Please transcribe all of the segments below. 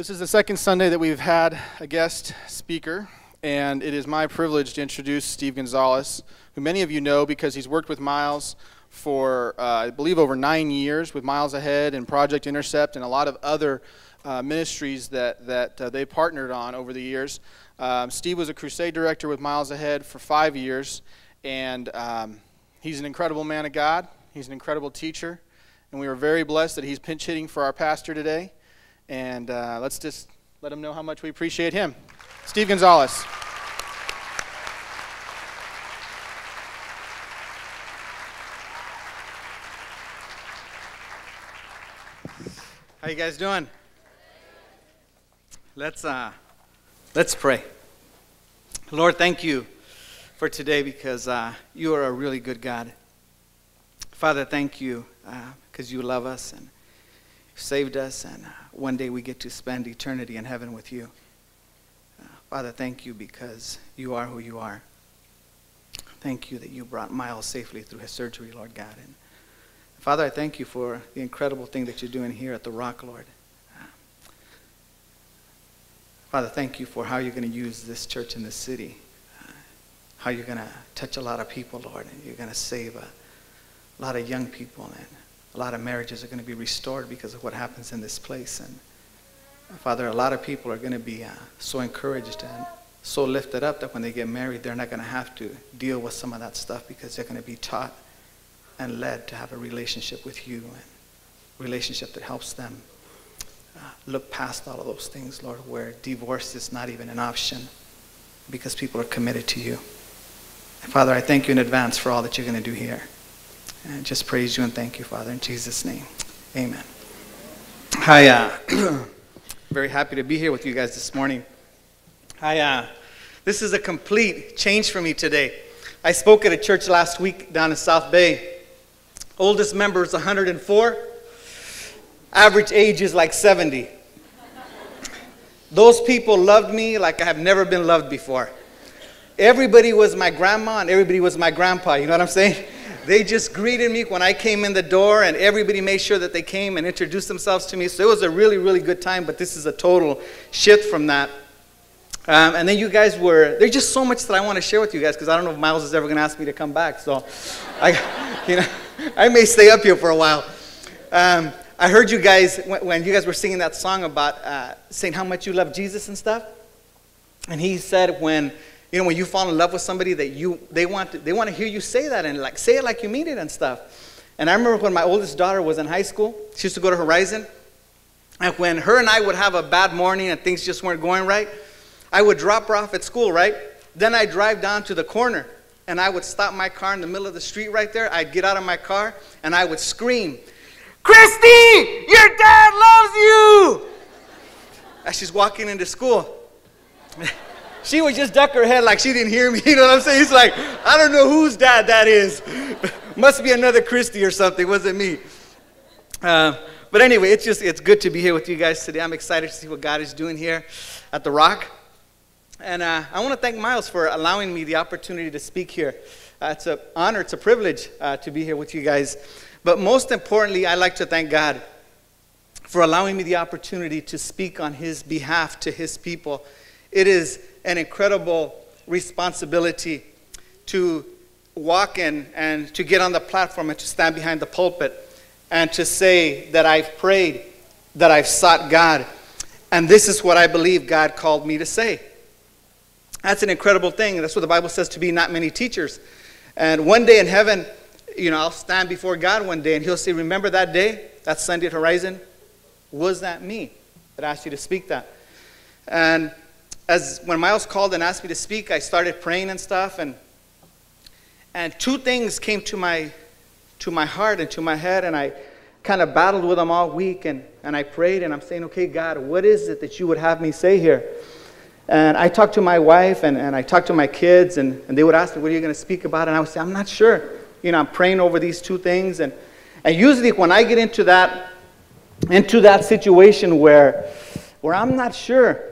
This is the second Sunday that we've had a guest speaker, and it is my privilege to introduce Steve Gonzalez, who many of you know because he's worked with Miles for, uh, I believe, over nine years with Miles Ahead and Project Intercept and a lot of other uh, ministries that, that uh, they partnered on over the years. Um, Steve was a crusade director with Miles Ahead for five years, and um, he's an incredible man of God. He's an incredible teacher, and we are very blessed that he's pinch hitting for our pastor today. And uh, let's just let him know how much we appreciate him. Steve Gonzalez. How you guys doing? Let's uh, let's pray. Lord, thank you for today because uh, you are a really good God. Father, thank you because uh, you love us and saved us, and uh, one day we get to spend eternity in heaven with you. Uh, Father, thank you because you are who you are. Thank you that you brought Miles safely through his surgery, Lord God. And Father, I thank you for the incredible thing that you're doing here at the Rock, Lord. Uh, Father, thank you for how you're going to use this church in this city, uh, how you're going to touch a lot of people, Lord, and you're going to save a lot of young people and a lot of marriages are going to be restored because of what happens in this place. And Father, a lot of people are going to be uh, so encouraged and so lifted up that when they get married, they're not going to have to deal with some of that stuff because they're going to be taught and led to have a relationship with you and relationship that helps them uh, look past all of those things, Lord, where divorce is not even an option because people are committed to you. And Father, I thank you in advance for all that you're going to do here. And just praise you and thank you, Father, in Jesus' name. Amen. Hi, uh, very happy to be here with you guys this morning. Hi, uh, this is a complete change for me today. I spoke at a church last week down in South Bay. Oldest member is 104. Average age is like 70. Those people loved me like I have never been loved before. Everybody was my grandma and everybody was my grandpa. You know what I'm saying? They just greeted me when I came in the door, and everybody made sure that they came and introduced themselves to me. So it was a really, really good time, but this is a total shift from that. Um, and then you guys were, there's just so much that I want to share with you guys because I don't know if Miles is ever going to ask me to come back. So I, you know, I may stay up here for a while. Um, I heard you guys, when, when, you guys were singing that song about uh, saying how much you love Jesus and stuff. And he said when you know, when you fall in love with somebody that you they want to, they want to hear you say that and like say it like you mean it and stuff. And I remember when my oldest daughter was in high school, she used to go to Horizon. And when her and I would have a bad morning and things just weren't going right, I would drop her off at school, right? Then I'd drive down to the corner and I would stop my car in the middle of the street right there. I'd get out of my car and I would scream, Christy, your dad loves you! As she's walking into school. She would just duck her head like she didn't hear me. You know what I'm saying? He's like, I don't know whose dad that is. Must be another Christie or something. Wasn't me. Uh, but anyway, it's just it's good to be here with you guys today. I'm excited to see what God is doing here at the Rock. And uh, I want to thank Miles for allowing me the opportunity to speak here. Uh, it's an honor, it's a privilege uh, to be here with you guys. But most importantly, I'd like to thank God for allowing me the opportunity to speak on His behalf to His people. It is an incredible responsibility to walk in and to get on the platform and to stand behind the pulpit and to say that I've prayed, that I've sought God, and this is what I believe God called me to say. That's an incredible thing. That's what the Bible says to be not many teachers. And one day in heaven, you know, I'll stand before God one day and He'll say, Remember that day, that Sunday at Horizon? Was that me that asked you to speak that? And as when Miles called and asked me to speak, I started praying and stuff, and and two things came to my to my heart and to my head, and I kind of battled with them all week, and, and I prayed, and I'm saying, okay, God, what is it that you would have me say here? And I talked to my wife, and, and I talked to my kids, and, and they would ask me, what are you going to speak about? And I would say, I'm not sure. You know, I'm praying over these two things, and, and usually when I get into that, into that situation where, where I'm not sure,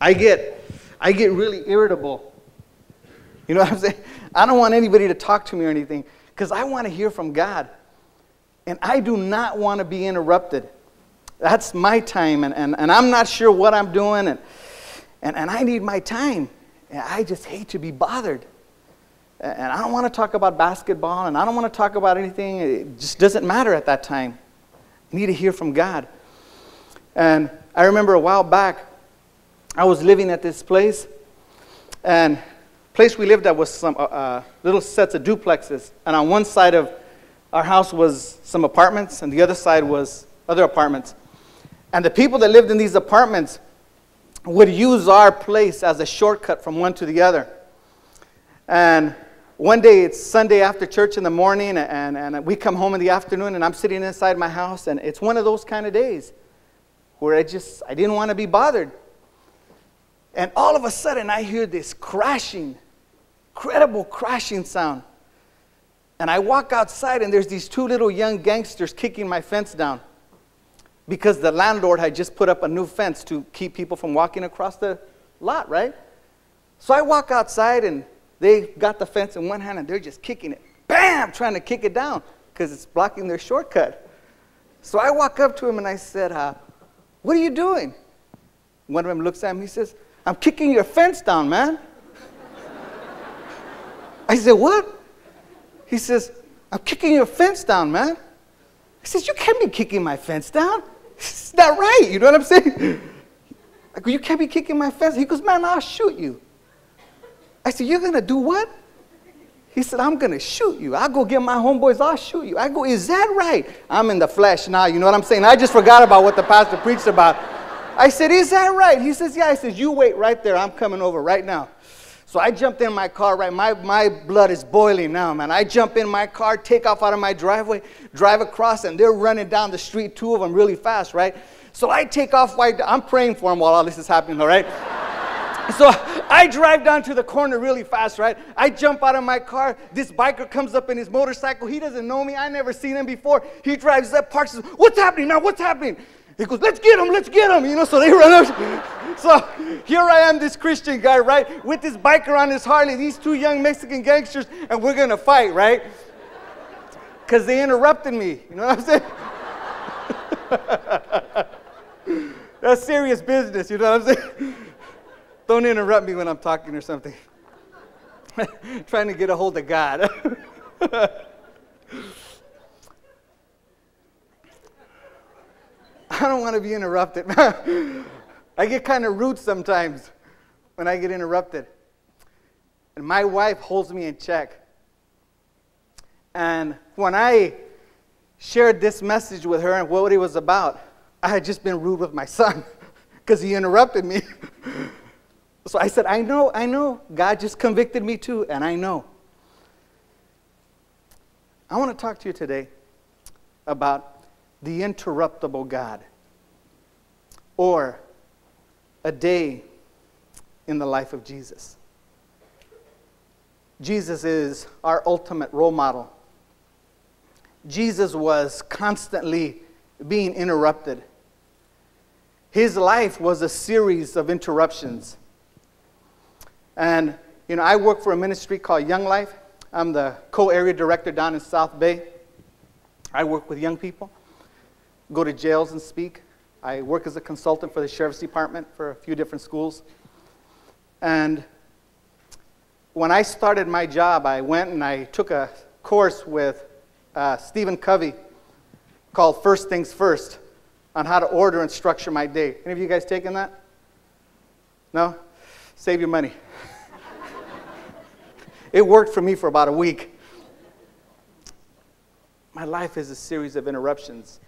I get, I get really irritable. You know what I'm saying? I don't want anybody to talk to me or anything because I want to hear from God. And I do not want to be interrupted. That's my time, and, and, and I'm not sure what I'm doing, and, and, and I need my time. And I just hate to be bothered. And I don't want to talk about basketball, and I don't want to talk about anything. It just doesn't matter at that time. I need to hear from God. And I remember a while back, I was living at this place, and place we lived at was some uh, uh, little sets of duplexes. And on one side of our house was some apartments, and the other side was other apartments. And the people that lived in these apartments would use our place as a shortcut from one to the other. And one day it's Sunday after church in the morning, and, and we come home in the afternoon, and I'm sitting inside my house, and it's one of those kind of days where I just I didn't want to be bothered. And all of a sudden I hear this crashing, incredible crashing sound. And I walk outside, and there's these two little young gangsters kicking my fence down because the landlord had just put up a new fence to keep people from walking across the lot, right? So I walk outside and they got the fence in one hand and they're just kicking it. Bam! Trying to kick it down because it's blocking their shortcut. So I walk up to him and I said, uh, What are you doing? One of them looks at me, he says, I'm kicking your fence down, man. I said, What? He says, I'm kicking your fence down, man. He says, You can't be kicking my fence down. It's not right. You know what I'm saying? I go, You can't be kicking my fence. He goes, Man, I'll shoot you. I said, You're going to do what? He said, I'm going to shoot you. I'll go get my homeboys. I'll shoot you. I go, Is that right? I'm in the flesh now. You know what I'm saying? I just forgot about what the pastor preached about. I said, Is that right? He says, Yeah. I says, You wait right there. I'm coming over right now. So I jumped in my car, right? My, my blood is boiling now, man. I jump in my car, take off out of my driveway, drive across, and they're running down the street, two of them really fast, right? So I take off, I'm praying for them while all this is happening, all right? so I drive down to the corner really fast, right? I jump out of my car. This biker comes up in his motorcycle. He doesn't know me. I never seen him before. He drives up, parks. What's happening now? What's happening? He goes, let's get him, let's get him. You know, so they run up. so here I am, this Christian guy, right? With this biker on his Harley, these two young Mexican gangsters, and we're going to fight, right? Because they interrupted me. You know what I'm saying? That's serious business, you know what I'm saying? Don't interrupt me when I'm talking or something. Trying to get a hold of God. I don't want to be interrupted. I get kind of rude sometimes when I get interrupted. And my wife holds me in check. And when I shared this message with her and what it was about, I had just been rude with my son because he interrupted me. so I said, I know, I know. God just convicted me too, and I know. I want to talk to you today about the interruptible God, or a day in the life of Jesus. Jesus is our ultimate role model. Jesus was constantly being interrupted. His life was a series of interruptions. And, you know, I work for a ministry called Young Life. I'm the co area director down in South Bay. I work with young people go to jails and speak. I work as a consultant for the sheriff's department for a few different schools. And when I started my job, I went and I took a course with uh, Stephen Covey called First Things First on how to order and structure my day. Any of you guys taken that? No? Save your money. it worked for me for about a week. My life is a series of interruptions.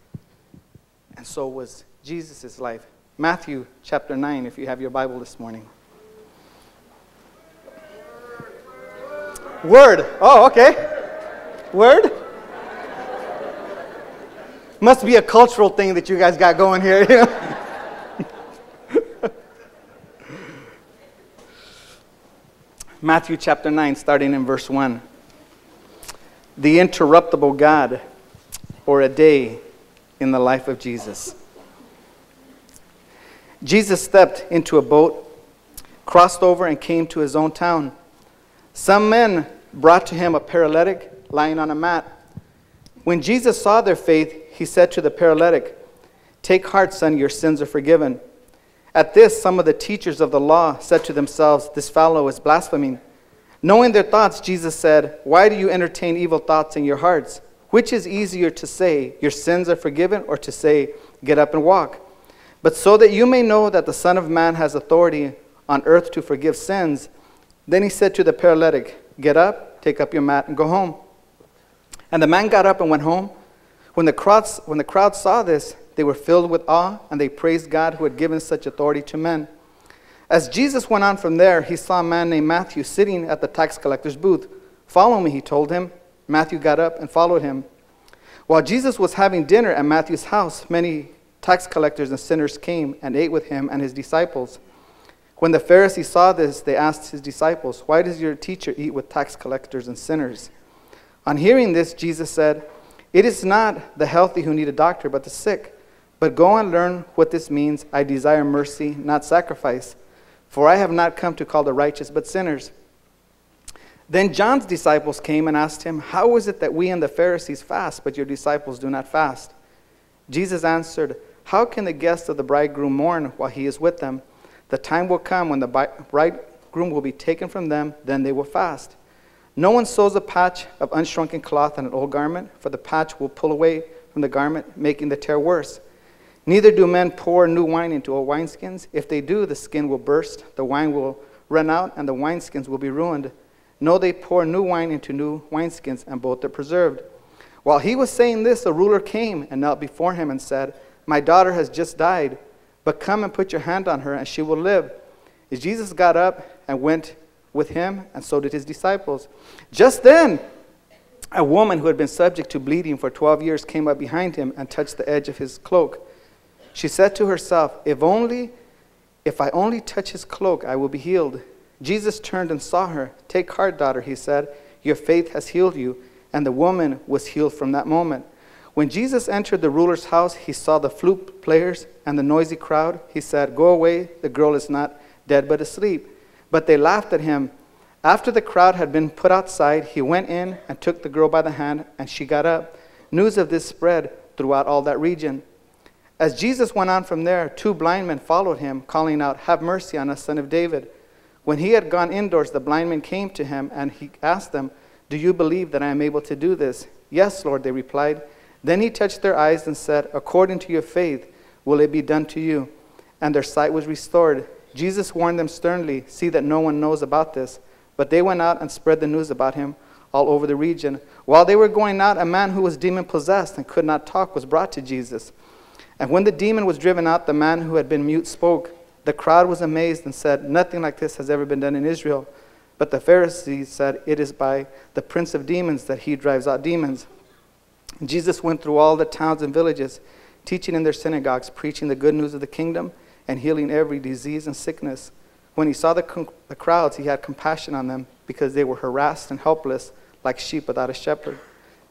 And so was Jesus' life. Matthew chapter 9, if you have your Bible this morning. Word. Oh, okay. Word? Must be a cultural thing that you guys got going here. Matthew chapter 9, starting in verse 1. The interruptible God, or a day in the life of Jesus. Jesus stepped into a boat, crossed over, and came to his own town. Some men brought to him a paralytic lying on a mat. When Jesus saw their faith, he said to the paralytic, Take heart, son, your sins are forgiven. At this, some of the teachers of the law said to themselves, This fellow is blaspheming. Knowing their thoughts, Jesus said, Why do you entertain evil thoughts in your hearts? Which is easier to say, Your sins are forgiven, or to say, Get up and walk? But so that you may know that the Son of Man has authority on earth to forgive sins, then he said to the paralytic, Get up, take up your mat, and go home. And the man got up and went home. When the crowds, when the crowd saw this, they were filled with awe, and they praised God who had given such authority to men. As Jesus went on from there, he saw a man named Matthew sitting at the tax collector's booth. Follow me, he told him. Matthew got up and followed him. While Jesus was having dinner at Matthew's house, many tax collectors and sinners came and ate with him and his disciples. When the Pharisees saw this, they asked his disciples, Why does your teacher eat with tax collectors and sinners? On hearing this, Jesus said, It is not the healthy who need a doctor, but the sick. But go and learn what this means. I desire mercy, not sacrifice. For I have not come to call the righteous, but sinners. Then John's disciples came and asked him, How is it that we and the Pharisees fast, but your disciples do not fast? Jesus answered, How can the guests of the bridegroom mourn while he is with them? The time will come when the bridegroom will be taken from them, then they will fast. No one sews a patch of unshrunken cloth on an old garment, for the patch will pull away from the garment, making the tear worse. Neither do men pour new wine into old wineskins. If they do, the skin will burst, the wine will run out, and the wineskins will be ruined. No, they pour new wine into new wineskins, and both are preserved. While he was saying this, a ruler came and knelt before him and said, My daughter has just died, but come and put your hand on her, and she will live. As Jesus got up and went with him, and so did his disciples. Just then, a woman who had been subject to bleeding for 12 years came up behind him and touched the edge of his cloak. She said to herself, If only, if I only touch his cloak, I will be healed. Jesus turned and saw her. Take heart, daughter, he said. Your faith has healed you. And the woman was healed from that moment. When Jesus entered the ruler's house, he saw the flute players and the noisy crowd. He said, Go away, the girl is not dead but asleep. But they laughed at him. After the crowd had been put outside, he went in and took the girl by the hand, and she got up. News of this spread throughout all that region. As Jesus went on from there, two blind men followed him, calling out, Have mercy on us, son of David. When he had gone indoors, the blind men came to him, and he asked them, Do you believe that I am able to do this? Yes, Lord, they replied. Then he touched their eyes and said, According to your faith, will it be done to you? And their sight was restored. Jesus warned them sternly, See that no one knows about this. But they went out and spread the news about him all over the region. While they were going out, a man who was demon possessed and could not talk was brought to Jesus. And when the demon was driven out, the man who had been mute spoke. The crowd was amazed and said, Nothing like this has ever been done in Israel. But the Pharisees said, It is by the prince of demons that he drives out demons. Jesus went through all the towns and villages, teaching in their synagogues, preaching the good news of the kingdom, and healing every disease and sickness. When he saw the, the crowds, he had compassion on them because they were harassed and helpless, like sheep without a shepherd.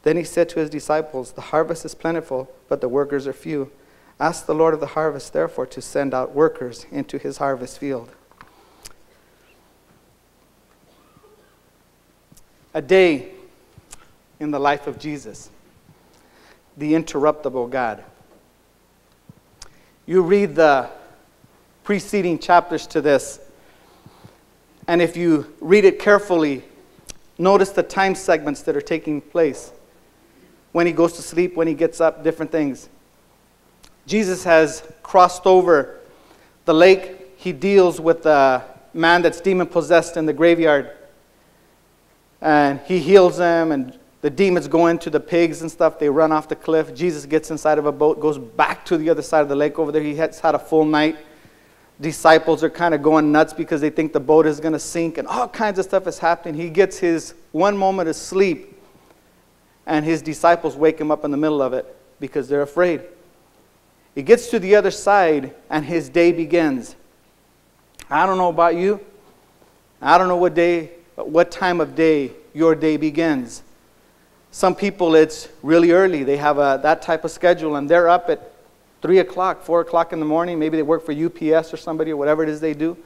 Then he said to his disciples, The harvest is plentiful, but the workers are few. Ask the Lord of the harvest, therefore, to send out workers into his harvest field. A day in the life of Jesus, the interruptible God. You read the preceding chapters to this, and if you read it carefully, notice the time segments that are taking place. When he goes to sleep, when he gets up, different things. Jesus has crossed over the lake. He deals with the man that's demon possessed in the graveyard. And he heals them, and the demons go into the pigs and stuff. They run off the cliff. Jesus gets inside of a boat, goes back to the other side of the lake over there. He has had a full night. Disciples are kind of going nuts because they think the boat is going to sink, and all kinds of stuff is happening. He gets his one moment of sleep, and his disciples wake him up in the middle of it because they're afraid. He gets to the other side and his day begins. I don't know about you. I don't know what day, what time of day your day begins. Some people, it's really early. They have a, that type of schedule and they're up at 3 o'clock, 4 o'clock in the morning. Maybe they work for UPS or somebody or whatever it is they do.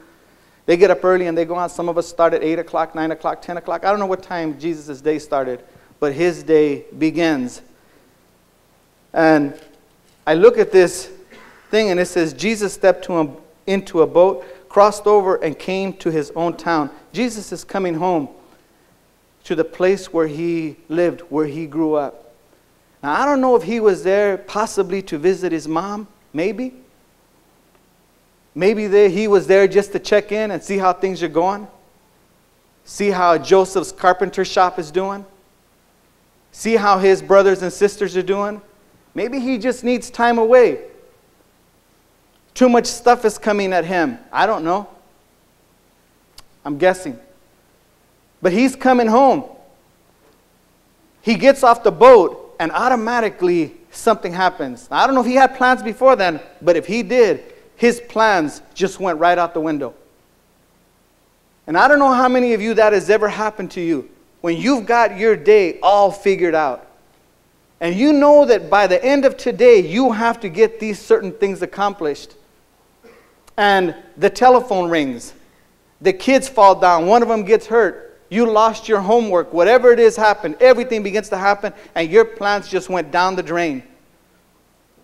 They get up early and they go out. Some of us start at 8 o'clock, 9 o'clock, 10 o'clock. I don't know what time Jesus' day started, but his day begins. And I look at this thing, and it says, Jesus stepped to him into a boat, crossed over, and came to his own town. Jesus is coming home to the place where he lived, where he grew up. Now, I don't know if he was there possibly to visit his mom, maybe. Maybe there, he was there just to check in and see how things are going. See how Joseph's carpenter shop is doing. See how his brothers and sisters are doing. Maybe he just needs time away. Too much stuff is coming at him. I don't know. I'm guessing. But he's coming home. He gets off the boat, and automatically something happens. I don't know if he had plans before then, but if he did, his plans just went right out the window. And I don't know how many of you that has ever happened to you when you've got your day all figured out. And you know that by the end of today, you have to get these certain things accomplished. And the telephone rings. The kids fall down. One of them gets hurt. You lost your homework. Whatever it is happened. Everything begins to happen, and your plans just went down the drain.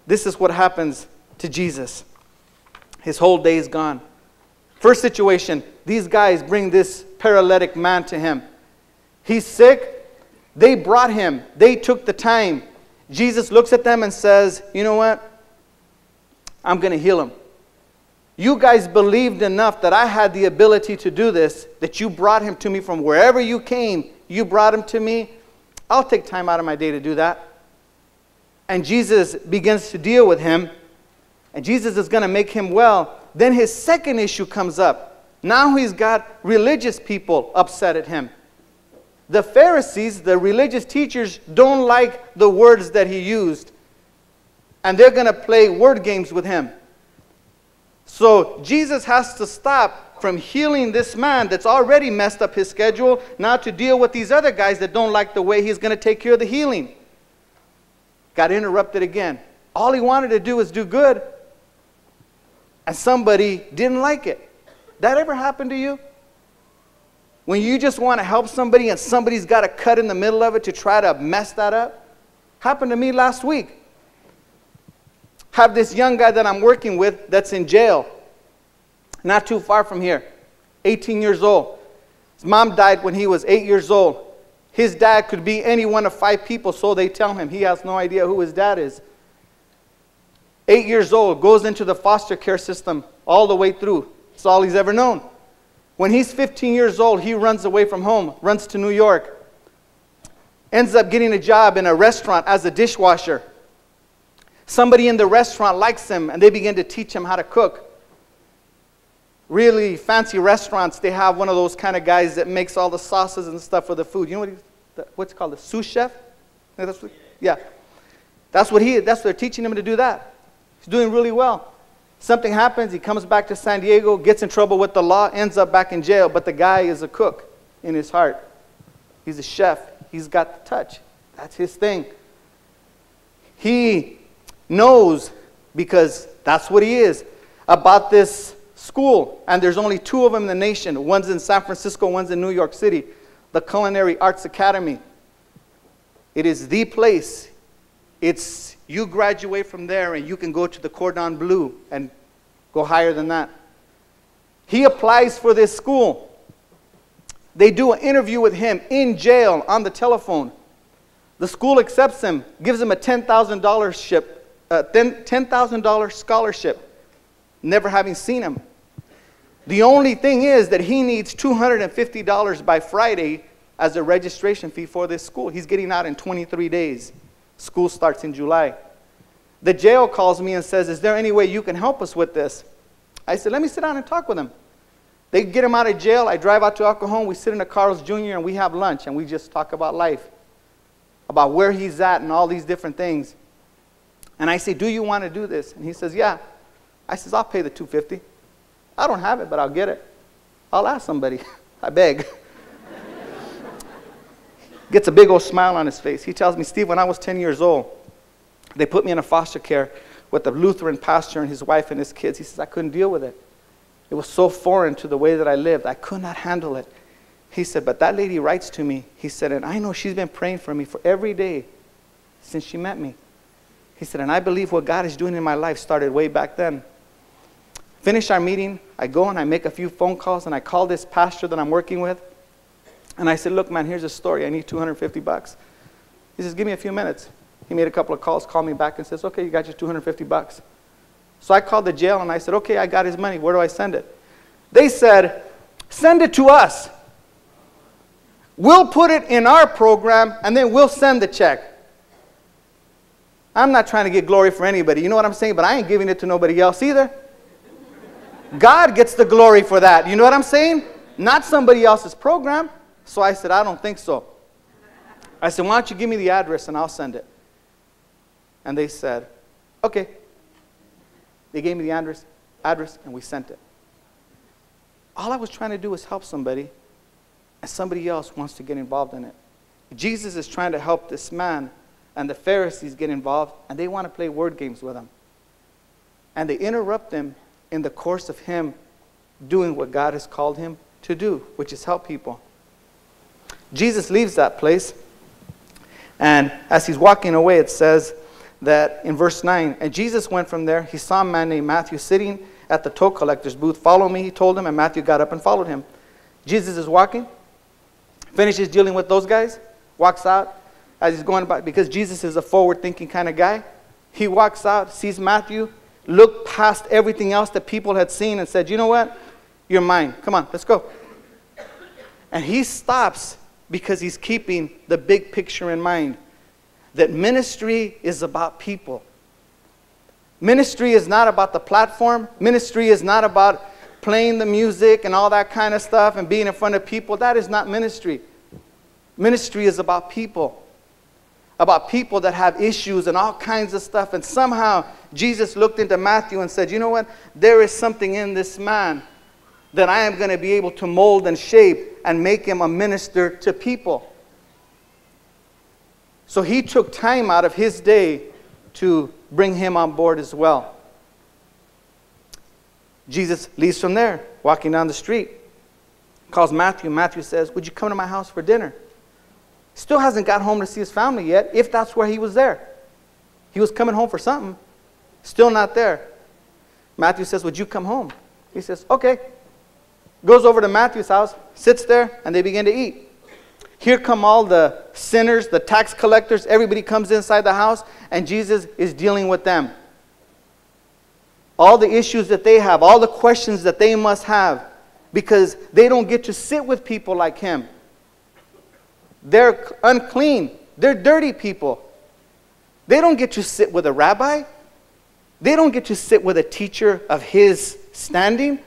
This is what happens to Jesus. His whole day is gone. First situation, these guys bring this paralytic man to him. He's sick. They brought him. They took the time. Jesus looks at them and says, You know what? I'm going to heal him. You guys believed enough that I had the ability to do this, that you brought him to me from wherever you came. You brought him to me. I'll take time out of my day to do that. And Jesus begins to deal with him and Jesus is going to make him well. Then his second issue comes up. Now he's got religious people upset at him. The Pharisees, the religious teachers, don't like the words that he used. And they're going to play word games with him. So Jesus has to stop from healing this man that's already messed up his schedule, now to deal with these other guys that don't like the way he's going to take care of the healing. Got interrupted again. All he wanted to do was do good, and somebody didn't like it. That ever happened to you? When you just want to help somebody and somebody's got a cut in the middle of it to try to mess that up? Happened to me last week. Have this young guy that I'm working with that's in jail, not too far from here, 18 years old. His mom died when he was eight years old. His dad could be any one of five people, so they tell him. He has no idea who his dad is eight years old, goes into the foster care system all the way through. It's all he's ever known. When he's 15 years old, he runs away from home, runs to New York, ends up getting a job in a restaurant as a dishwasher. Somebody in the restaurant likes him, and they begin to teach him how to cook. Really fancy restaurants, they have one of those kind of guys that makes all the sauces and stuff for the food. You know what he's, what's called a sous chef? Yeah. That's what he, that's what they're teaching him to do that. He's doing really well. Something happens, he comes back to San Diego, gets in trouble with the law, ends up back in jail, but the guy is a cook in his heart. He's a chef. He's got the touch. That's his thing. He knows, because that's what he is, about this school. And there's only two of them in the nation. One's in San Francisco, one's in New York City. The Culinary Arts Academy. It is the place. It's you graduate from there and you can go to the Cordon Bleu and go higher than that. He applies for this school. They do an interview with him in jail on the telephone. The school accepts him, gives him a $10,000 ship, uh, $10,000 scholarship, never having seen him. The only thing is that he needs $250 by Friday as a registration fee for this school. He's getting out in 23 days. School starts in July. The jail calls me and says, Is there any way you can help us with this? I said, Let me sit down and talk with him. They get him out of jail. I drive out to Cajon. We sit in a Carl's Jr. and we have lunch and we just talk about life, about where he's at and all these different things. And I say, Do you want to do this? And he says, Yeah. I says, I'll pay the 250 I don't have it, but I'll get it. I'll ask somebody. I beg. Gets a big old smile on his face. He tells me, Steve, when I was 10 years old, they put me in a foster care with a Lutheran pastor and his wife and his kids. He says, I couldn't deal with it. It was so foreign to the way that I lived. I could not handle it. He said, But that lady writes to me. He said, And I know she's been praying for me for every day since she met me. He said, and I believe what God is doing in my life started way back then. Finish our meeting. I go and I make a few phone calls and I call this pastor that I'm working with. And I said, Look, man, here's a story. I need 250 bucks. He says, Give me a few minutes. He made a couple of calls, called me back, and says, Okay, you got your 250 bucks. So I called the jail and I said, Okay, I got his money. Where do I send it? They said, Send it to us. We'll put it in our program and then we'll send the check. I'm not trying to get glory for anybody. You know what I'm saying? But I ain't giving it to nobody else either. God gets the glory for that. You know what I'm saying? Not somebody else's program. So I said, I don't think so. I said, why don't you give me the address and I'll send it? And they said, okay. They gave me the address, address and we sent it. All I was trying to do was help somebody, and somebody else wants to get involved in it. Jesus is trying to help this man, and the Pharisees get involved, and they want to play word games with him. And they interrupt him in the course of him doing what God has called him to do, which is help people. Jesus leaves that place, and as he's walking away, it says that in verse 9, and Jesus went from there. He saw a man named Matthew sitting at the toll collector's booth. Follow me, he told him, and Matthew got up and followed him. Jesus is walking, finishes dealing with those guys, walks out as he's going by, because Jesus is a forward thinking kind of guy. He walks out, sees Matthew, looked past everything else that people had seen and said, You know what? You're mine. Come on, let's go. And he stops because he's keeping the big picture in mind that ministry is about people. Ministry is not about the platform, ministry is not about playing the music and all that kind of stuff and being in front of people. That is not ministry. Ministry is about people about people that have issues and all kinds of stuff. And somehow Jesus looked into Matthew and said, You know what? There is something in this man that I am going to be able to mold and shape and make him a minister to people. So he took time out of his day to bring him on board as well. Jesus leaves from there, walking down the street, calls Matthew. Matthew says, Would you come to my house for dinner? Still hasn't got home to see his family yet, if that's where he was there. He was coming home for something. Still not there. Matthew says, Would you come home? He says, Okay. Goes over to Matthew's house, sits there, and they begin to eat. Here come all the sinners, the tax collectors, everybody comes inside the house, and Jesus is dealing with them. All the issues that they have, all the questions that they must have, because they don't get to sit with people like him. They're unclean. They're dirty people. They don't get to sit with a rabbi. They don't get to sit with a teacher of his standing.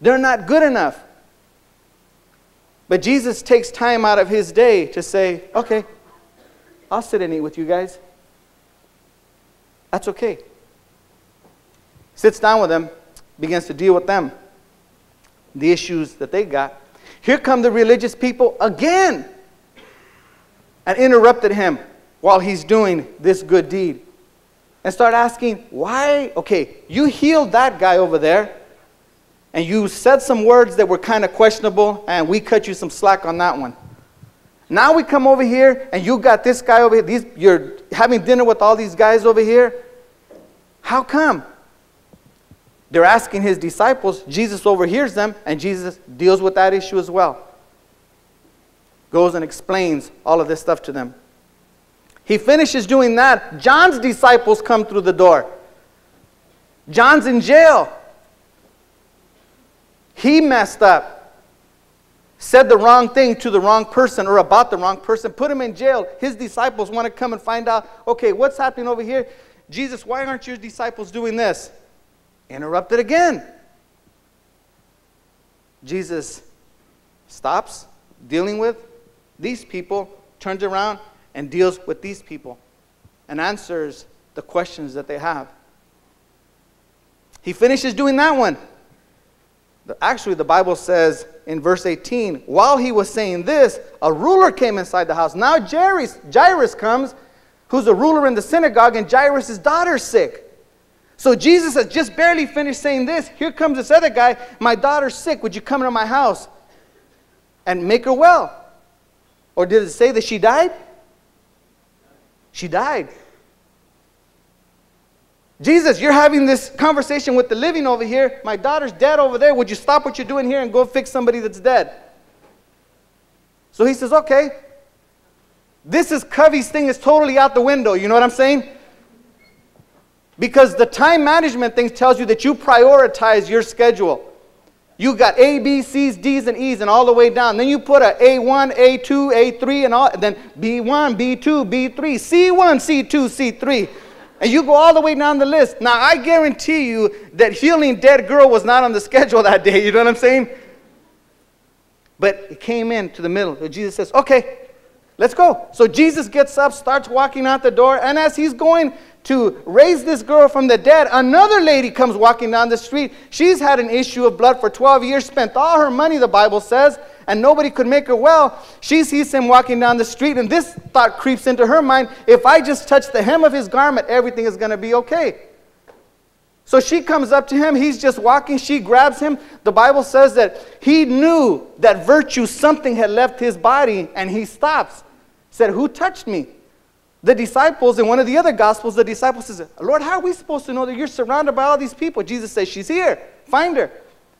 They're not good enough. But Jesus takes time out of his day to say, okay, I'll sit and eat with you guys. That's okay. Sits down with them, begins to deal with them, the issues that they got. Here come the religious people again and interrupted him while he's doing this good deed. And start asking, why? Okay, you healed that guy over there, and you said some words that were kind of questionable, and we cut you some slack on that one. Now we come over here, and you got this guy over here. These, you're having dinner with all these guys over here. How come? They're asking his disciples. Jesus overhears them, and Jesus deals with that issue as well. Goes and explains all of this stuff to them. He finishes doing that. John's disciples come through the door. John's in jail. He messed up. Said the wrong thing to the wrong person or about the wrong person, put him in jail. His disciples want to come and find out okay, what's happening over here? Jesus, why aren't your disciples doing this? interrupted again. Jesus stops dealing with these people, turns around and deals with these people and answers the questions that they have. He finishes doing that one. Actually, the Bible says in verse 18, while he was saying this, a ruler came inside the house. Now Jairus, Jairus comes, who's a ruler in the synagogue, and Jairus' daughter's sick. So Jesus has just barely finished saying this. Here comes this other guy. My daughter's sick. Would you come to my house and make her well? Or did it say that she died? She died. Jesus, you're having this conversation with the living over here. My daughter's dead over there. Would you stop what you're doing here and go fix somebody that's dead? So he says, Okay. This is Covey's thing is totally out the window. You know what I'm saying? Because the time management thing tells you that you prioritize your schedule. You got A, B, C's, D's, and E's, and all the way down. Then you put a A1, A2, A3, and all, and then B1, B2, B3, C1, C2, C3. And you go all the way down the list. Now, I guarantee you that healing dead girl was not on the schedule that day. You know what I'm saying? But it came in to the middle. Jesus says, okay, let's go. So Jesus gets up, starts walking out the door, and as he's going to raise this girl from the dead, another lady comes walking down the street. She's had an issue of blood for 12 years, spent all her money, the Bible says, and nobody could make her well. She sees him walking down the street, and this thought creeps into her mind if I just touch the hem of his garment, everything is going to be okay. So she comes up to him. He's just walking. She grabs him. The Bible says that he knew that virtue, something had left his body, and he stops. Said, Who touched me? The disciples, in one of the other gospels, the disciples says, Lord, how are we supposed to know that you're surrounded by all these people? Jesus says, She's here. Find her.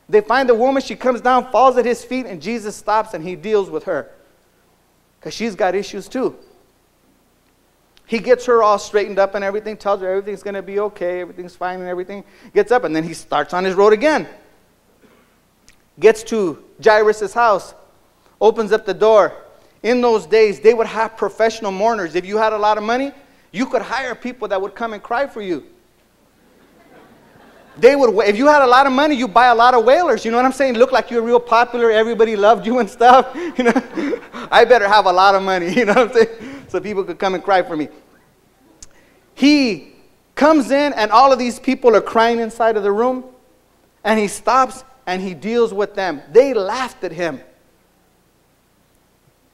They find the woman, she comes down, falls at his feet, and Jesus stops and he deals with her. Because she's got issues too. He gets her all straightened up and everything, tells her everything's going to be okay, everything's fine and everything. Gets up, and then he starts on his road again. Gets to Jairus' house, opens up the door. In those days, they would have professional mourners. If you had a lot of money, you could hire people that would come and cry for you. They would, if you had a lot of money, you buy a lot of wailers. You know what I'm saying? Look like you're real popular. Everybody loved you and stuff. You know, I better have a lot of money. You know what I'm saying? So people could come and cry for me. He comes in, and all of these people are crying inside of the room, and he stops and he deals with them. They laughed at him.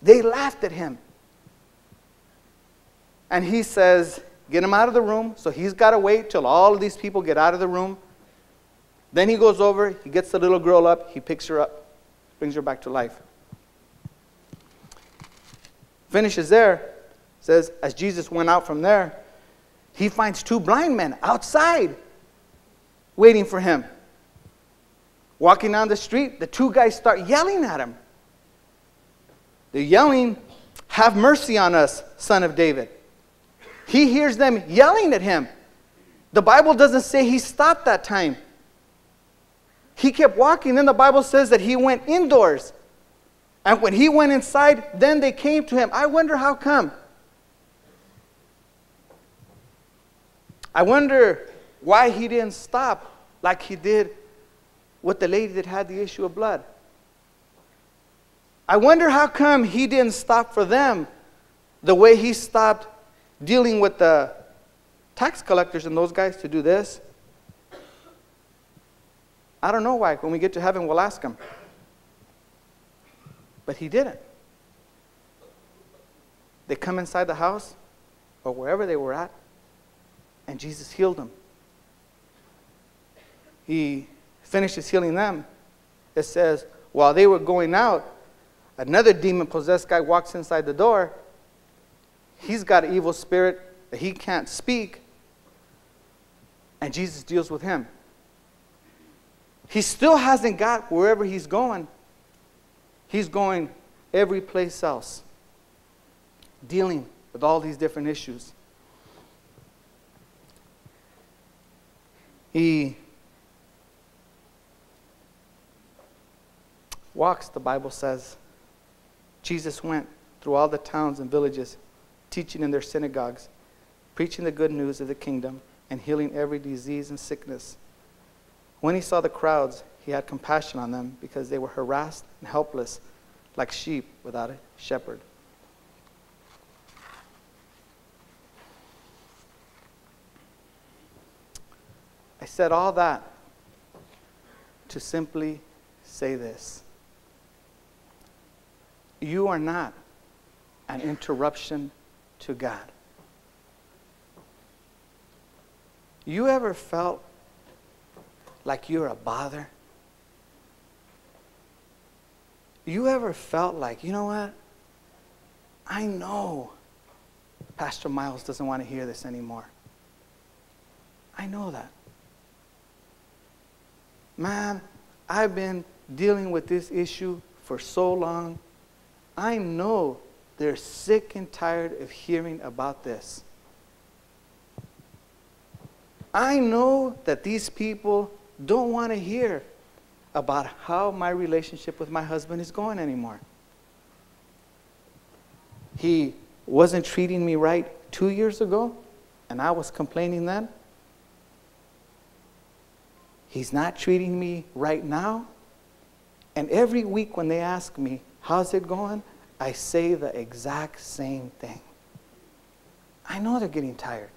They laughed at him. And he says, Get him out of the room. So he's got to wait till all of these people get out of the room. Then he goes over, he gets the little girl up, he picks her up, brings her back to life. Finishes there, says, as Jesus went out from there, he finds two blind men outside waiting for him. Walking down the street, the two guys start yelling at him. They're yelling, Have mercy on us, son of David. He hears them yelling at him. The Bible doesn't say he stopped that time. He kept walking. Then the Bible says that he went indoors. And when he went inside, then they came to him. I wonder how come. I wonder why he didn't stop like he did with the lady that had the issue of blood. I wonder how come he didn't stop for them the way he stopped dealing with the tax collectors and those guys to do this. I don't know why. When we get to heaven, we'll ask him. But he didn't. They come inside the house or wherever they were at, and Jesus healed them. He finishes healing them. It says, while they were going out, another demon possessed guy walks inside the door. He's got an evil spirit that he can't speak, and Jesus deals with him. He still hasn't got wherever he's going. He's going every place else, dealing with all these different issues. He walks, the Bible says. Jesus went through all the towns and villages, teaching in their synagogues, preaching the good news of the kingdom, and healing every disease and sickness. When he saw the crowds, he had compassion on them because they were harassed and helpless, like sheep without a shepherd. I said all that to simply say this You are not an interruption to God. You ever felt like you're a bother? You ever felt like, you know what? I know Pastor Miles doesn't want to hear this anymore. I know that. Man, I've been dealing with this issue for so long. I know they're sick and tired of hearing about this. I know that these people don't want to hear about how my relationship with my husband is going anymore. He wasn't treating me right two years ago, and I was complaining then. He's not treating me right now. And every week when they ask me, How's it going? I say the exact same thing. I know they're getting tired.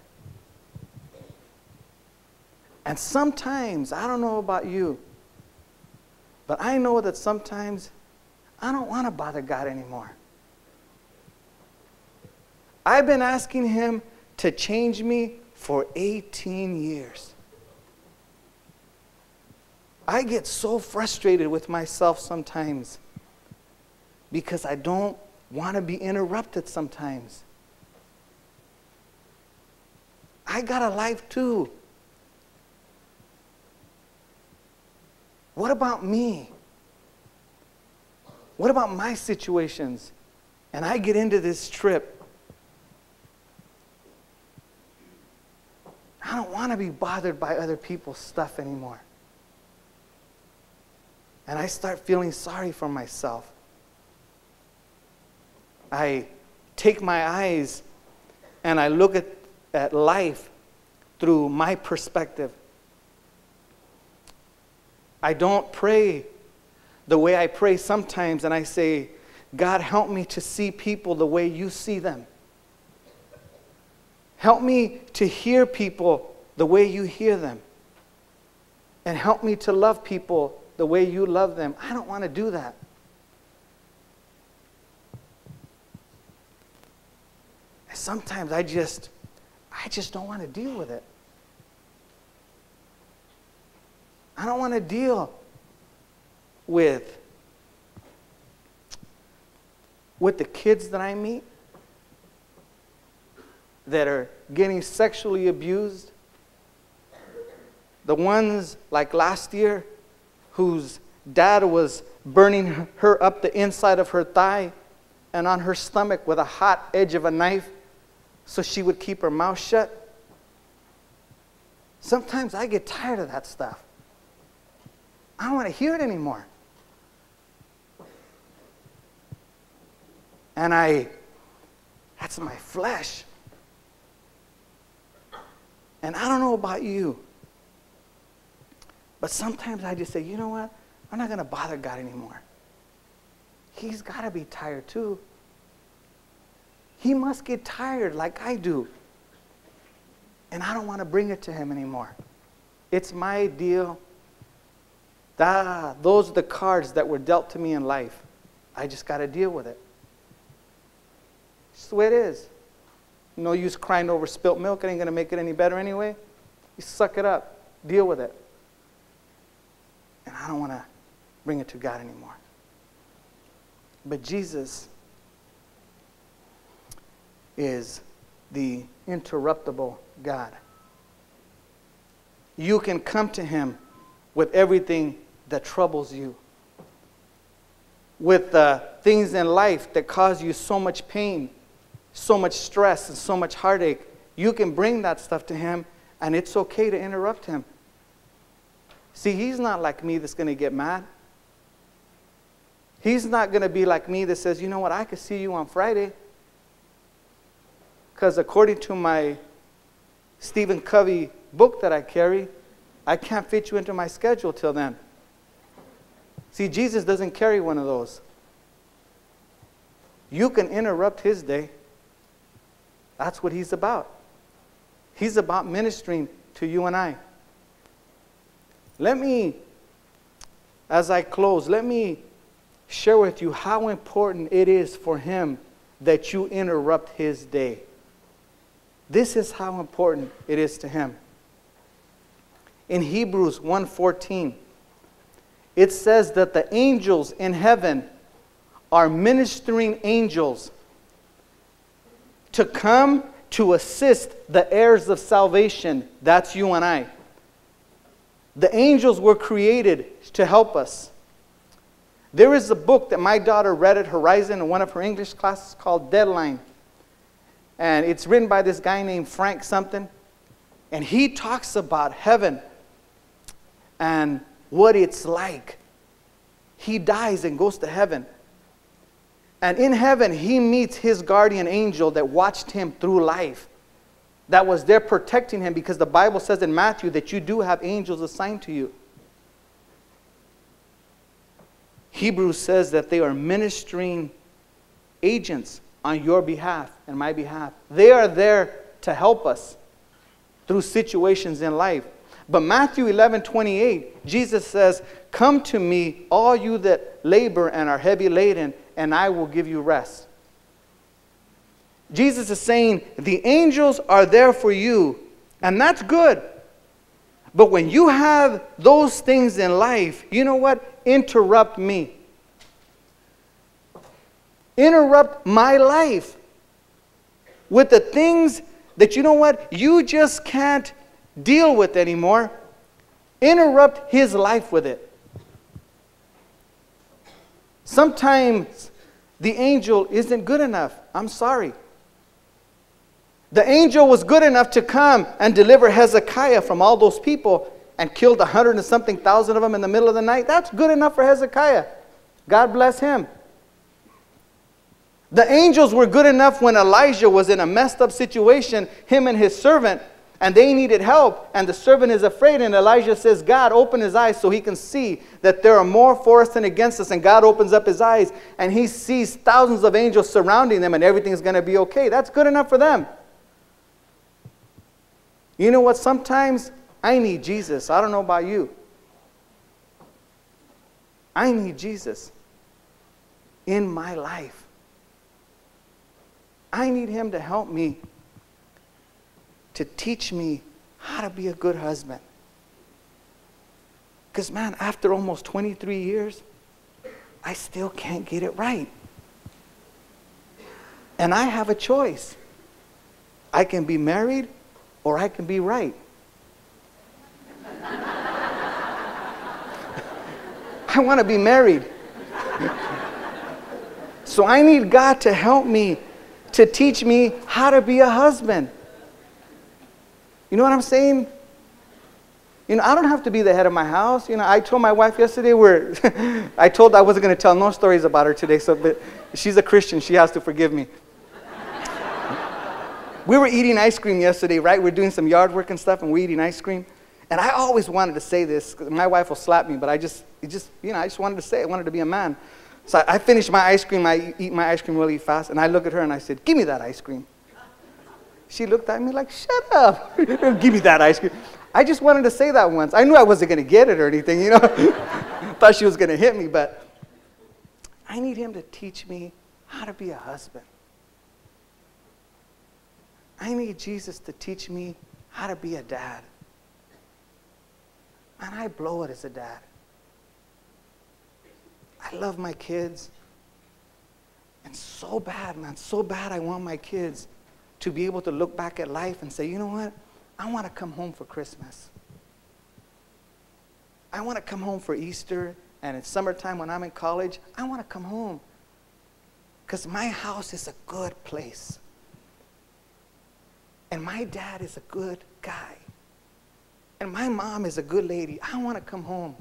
And sometimes, I don't know about you, but I know that sometimes I don't want to bother God anymore. I've been asking Him to change me for 18 years. I get so frustrated with myself sometimes because I don't want to be interrupted sometimes. I got a life too. What about me? What about my situations? And I get into this trip. I don't want to be bothered by other people's stuff anymore. And I start feeling sorry for myself. I take my eyes and I look at, at life through my perspective. I don't pray the way I pray sometimes, and I say, God, help me to see people the way you see them. Help me to hear people the way you hear them. And help me to love people the way you love them. I don't want to do that. Sometimes I just, I just don't want to deal with it. I don't want to deal with with the kids that I meet that are getting sexually abused. The ones like last year whose dad was burning her up the inside of her thigh and on her stomach with a hot edge of a knife so she would keep her mouth shut. Sometimes I get tired of that stuff. I don't want to hear it anymore. And I, that's my flesh. And I don't know about you, but sometimes I just say, you know what? I'm not going to bother God anymore. He's got to be tired too. He must get tired like I do. And I don't want to bring it to him anymore. It's my deal. Ah, those are the cards that were dealt to me in life. I just got to deal with it. It's the way it is. No use crying over spilt milk. It ain't going to make it any better anyway. You suck it up. Deal with it. And I don't want to bring it to God anymore. But Jesus is the interruptible God. You can come to Him with everything that troubles you, with the things in life that cause you so much pain, so much stress, and so much heartache. You can bring that stuff to Him, and it's okay to interrupt Him. See, He's not like me that's going to get mad. He's not going to be like me that says, you know what, I could see you on Friday. Because according to my Stephen Covey book that I carry, I can't fit you into my schedule till then. See, Jesus doesn't carry one of those. You can interrupt his day. That's what he's about. He's about ministering to you and I. Let me, as I close, let me share with you how important it is for him that you interrupt his day. This is how important it is to him. In Hebrews 1:14, it says that the angels in heaven are ministering angels to come to assist the heirs of salvation. That's you and I. The angels were created to help us. There is a book that my daughter read at Horizon in one of her English classes called Deadline. And it's written by this guy named Frank something. And he talks about heaven and what it's like. He dies and goes to heaven. And in heaven, he meets his guardian angel that watched him through life, that was there protecting him because the Bible says in Matthew that you do have angels assigned to you. Hebrews says that they are ministering agents on your behalf and my behalf. They are there to help us through situations in life. But Matthew 11 28, Jesus says, Come to me, all you that labor and are heavy laden, and I will give you rest. Jesus is saying, The angels are there for you, and that's good. But when you have those things in life, you know what? Interrupt me. Interrupt my life with the things that you know what? You just can't deal with anymore. Interrupt his life with it. Sometimes the angel isn't good enough. I'm sorry. The angel was good enough to come and deliver Hezekiah from all those people and killed a hundred and something thousand of them in the middle of the night. That's good enough for Hezekiah. God bless him. The angels were good enough when Elijah was in a messed up situation, him and his servant, and they needed help, and the servant is afraid, and Elijah says, God, open his eyes so he can see that there are more for us than against us. And God opens up his eyes, and he sees thousands of angels surrounding them, and everything's going to be okay. That's good enough for them. You know what? Sometimes I need Jesus. I don't know about you. I need Jesus in my life. I need him to help me to teach me how to be a good husband. Because, man, after almost 23 years, I still can't get it right. And I have a choice. I can be married or I can be right. I want to be married. so I need God to help me, to teach me how to be a husband. You know what I'm saying? You know, I don't have to be the head of my house. You know, I told my wife yesterday where I told I wasn't going to tell no stories about her today, so but she's a Christian, she has to forgive me. we were eating ice cream yesterday, right? We are doing some yard work and stuff, and we're eating ice cream. And I always wanted to say this. My wife will slap me, but I just, just, you know, I just wanted to say it. I wanted to be a man. So I, I finished my ice cream. I eat my ice cream really fast, and I look at her and I said, "Give me that ice cream." She looked at me like, shut up. Give me that ice cream. I just wanted to say that once. I knew I wasn't going to get it or anything, you know. Thought she was going to hit me, but I need him to teach me how to be a husband. I need Jesus to teach me how to be a dad. And I blow it as a dad. I love my kids. And so bad, man, so bad I want my kids to be able to look back at life and say, you know what? I want to come home for Christmas. I want to come home for Easter, and it's summertime when I'm in college. I want to come home because my house is a good place. And my dad is a good guy. And my mom is a good lady. I want to come home.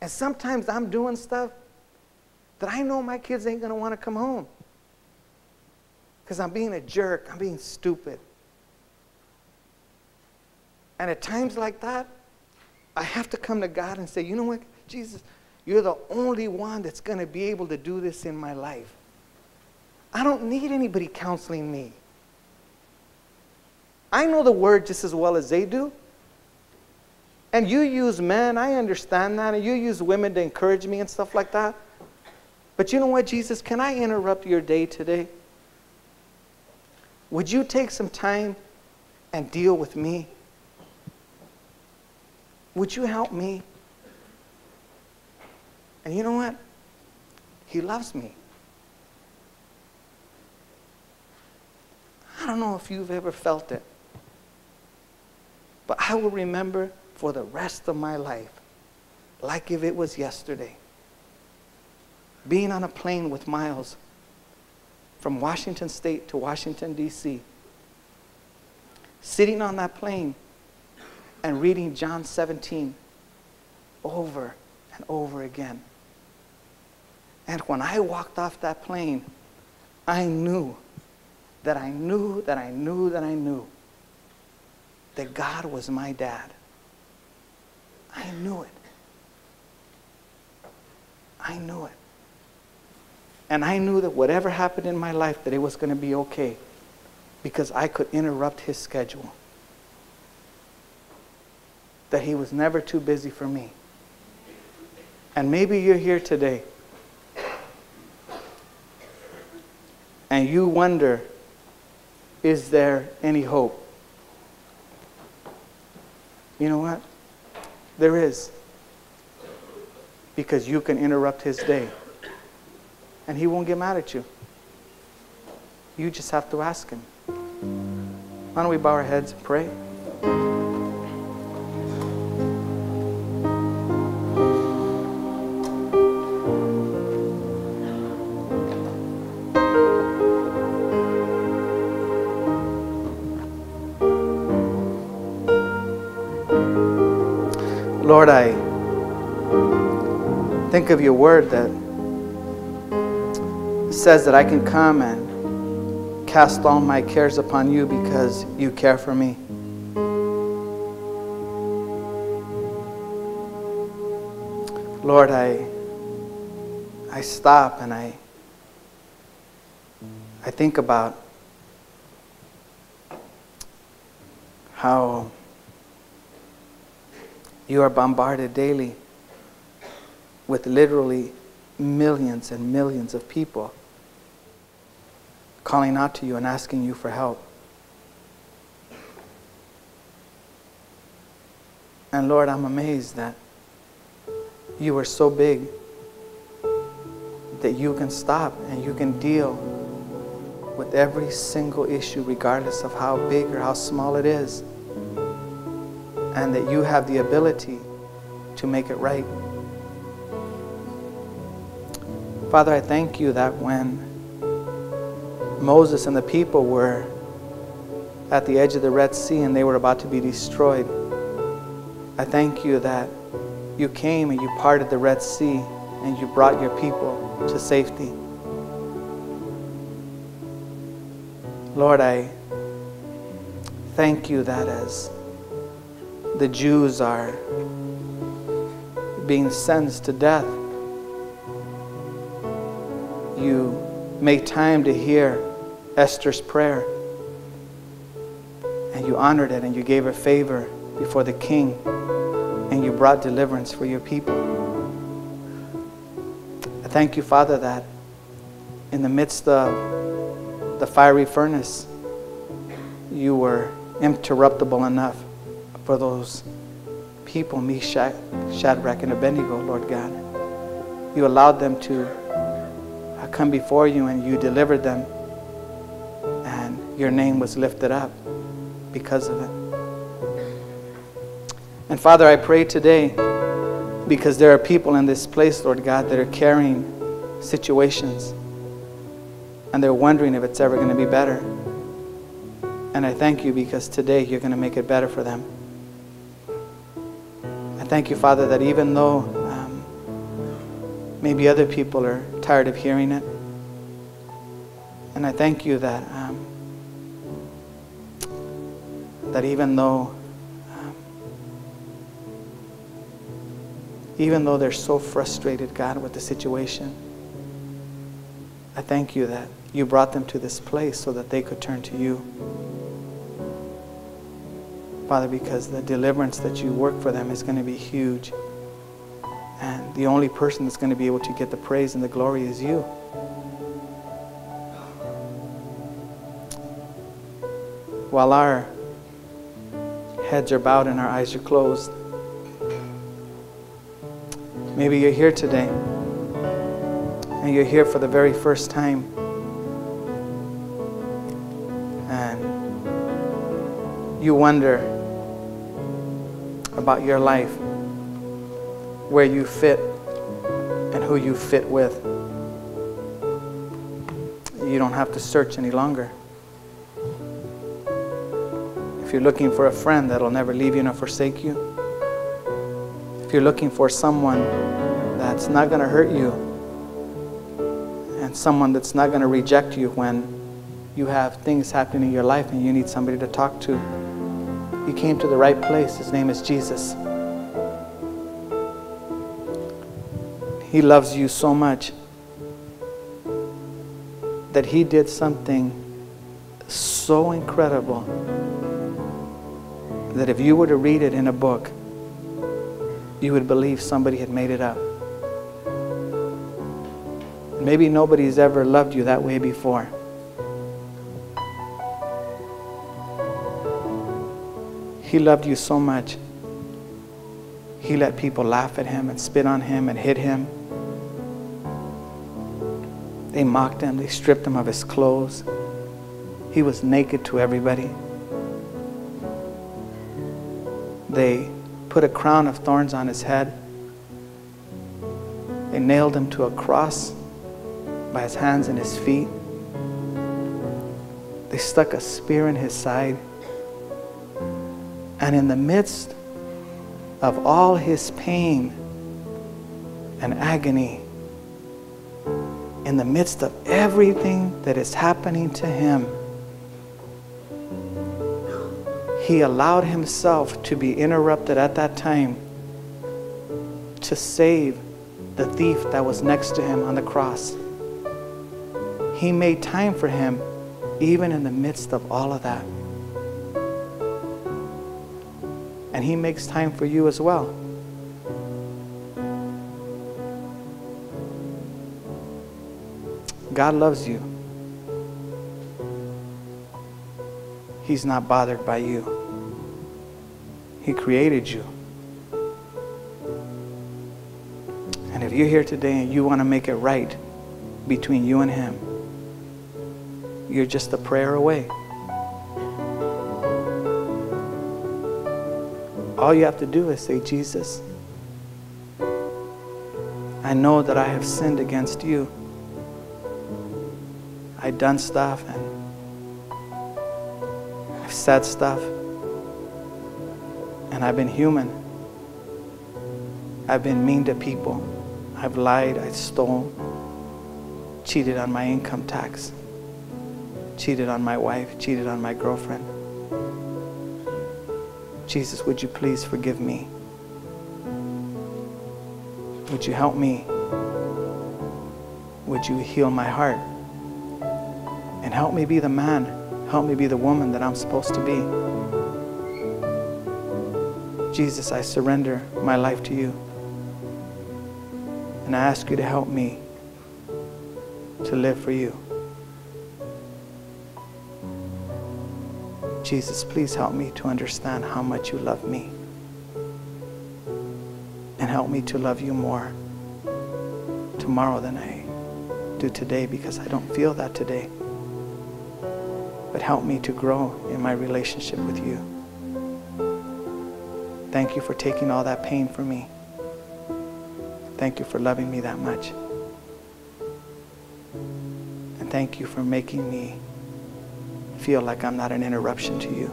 And sometimes I'm doing stuff that I know my kids ain't going to want to come home because I'm being a jerk, I'm being stupid. And at times like that, I have to come to God and say, you know what, Jesus, you're the only one that's going to be able to do this in my life. I don't need anybody counseling me. I know the word just as well as they do. And you use men, I understand that, and you use women to encourage me and stuff like that. But you know what, Jesus, can I interrupt your day today? Would you take some time and deal with me? Would you help me? And you know what? He loves me. I don't know if you've ever felt it, but I will remember for the rest of my life like if it was yesterday. Being on a plane with Miles from Washington State to Washington, D.C., sitting on that plane and reading John 17 over and over again. And when I walked off that plane, I knew that I knew that I knew that I knew that God was my dad. I knew it. I knew it. And I knew that whatever happened in my life, that it was going to be okay because I could interrupt his schedule. That he was never too busy for me. And maybe you're here today and you wonder is there any hope? You know what? There is. Because you can interrupt his day. And he won't get mad at you. You just have to ask him. Why don't we bow our heads and pray? Lord, I think of your word that says that I can come and cast all my cares upon you because you care for me. Lord, I I stop and I I think about how you are bombarded daily with literally millions and millions of people calling out to you and asking you for help. And Lord, I'm amazed that you are so big that you can stop and you can deal with every single issue, regardless of how big or how small it is and that you have the ability to make it right. Father, I thank you that when Moses and the people were at the edge of the Red Sea and they were about to be destroyed, I thank you that you came and you parted the Red Sea and you brought your people to safety. Lord, I thank you that as the Jews are being sentenced to death, you make time to hear Esther's prayer. And you honored it and you gave her favor before the king. And you brought deliverance for your people. I thank you, Father, that in the midst of the fiery furnace, you were interruptible enough for those people, Meshach, Shadrach, and Abednego, Lord God. You allowed them to uh, come before you and you delivered them, your name was lifted up because of it. And Father, I pray today because there are people in this place, Lord God, that are carrying situations and they're wondering if it's ever going to be better. And I thank you because today you're going to make it better for them I thank you, Father, that even though um, maybe other people are tired of hearing it, and I thank you that um, that even though um, even though they're so frustrated, God, with the situation, I thank you that you brought them to this place so that they could turn to you. Father, because the deliverance that you work for them is going to be huge. And the only person that's going to be able to get the praise and the glory is you. While our heads are bowed and our eyes are closed, maybe you're here today and you're here for the very first time. And you wonder about your life, where you fit, and who you fit with, you don't have to search any longer. If you're looking for a friend that'll never leave you nor forsake you, if you're looking for someone that's not going to hurt you, and someone that's not going to reject you when you have things happening in your life and you need somebody to talk to, you came to the right place. His name is Jesus. He loves you so much that He did something so incredible that if you were to read it in a book, you would believe somebody had made it up. Maybe nobody's ever loved you that way before. He loved you so much. He let people laugh at him and spit on him and hit him. They mocked him, they stripped him of his clothes. He was naked to everybody. They put a crown of thorns on his head. They nailed him to a cross by his hands and his feet. They stuck a spear in his side. And in the midst of all his pain and agony, in the midst of everything that is happening to him, he allowed himself to be interrupted at that time to save the thief that was next to him on the cross. He made time for him even in the midst of all of that. And He makes time for you as well. God loves you. He's not bothered by you. He created you. And if you're here today and you want to make it right between you and Him, you're just a prayer away. All you have to do is say, Jesus, I know that I have sinned against you. I've done stuff and I've said stuff. And I've been human. I've been mean to people. I've lied. I've stolen. Cheated on my income tax. Cheated on my wife. Cheated on my girlfriend. Jesus, would you please forgive me? Would you help me? Would you heal my heart? And help me be the man, help me be the woman that I'm supposed to be. Jesus, I surrender my life to you. And I ask you to help me to live for you. Jesus, please help me to understand how much you love me. And help me to love you more tomorrow than I do today because I don't feel that today. But help me to grow in my relationship with you. Thank you for taking all that pain for me. Thank you for loving me that much. And thank you for making me feel like I'm not an interruption to you.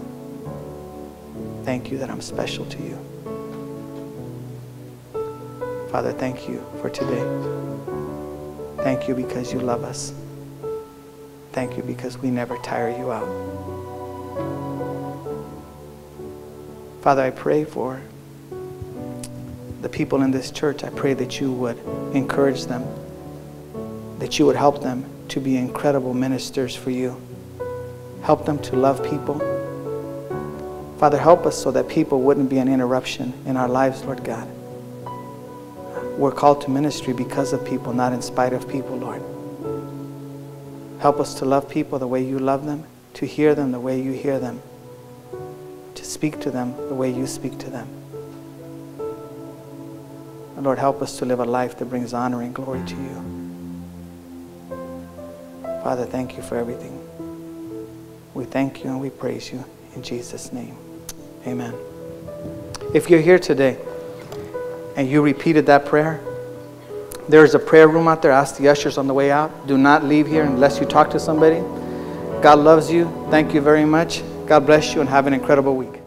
Thank you that I'm special to you. Father, thank you for today. Thank you because you love us. Thank you because we never tire you out. Father, I pray for the people in this church. I pray that you would encourage them, that you would help them to be incredible ministers for you. Help them to love people. Father, help us so that people wouldn't be an interruption in our lives, Lord God. We're called to ministry because of people, not in spite of people, Lord. Help us to love people the way you love them, to hear them the way you hear them, speak to them the way you speak to them. And Lord, help us to live a life that brings honor and glory to you. Father, thank you for everything. We thank you and we praise you. In Jesus' name. Amen. If you're here today and you repeated that prayer, there's a prayer room out there. Ask the ushers on the way out. Do not leave here unless you talk to somebody. God loves you. Thank you very much. God bless you and have an incredible week.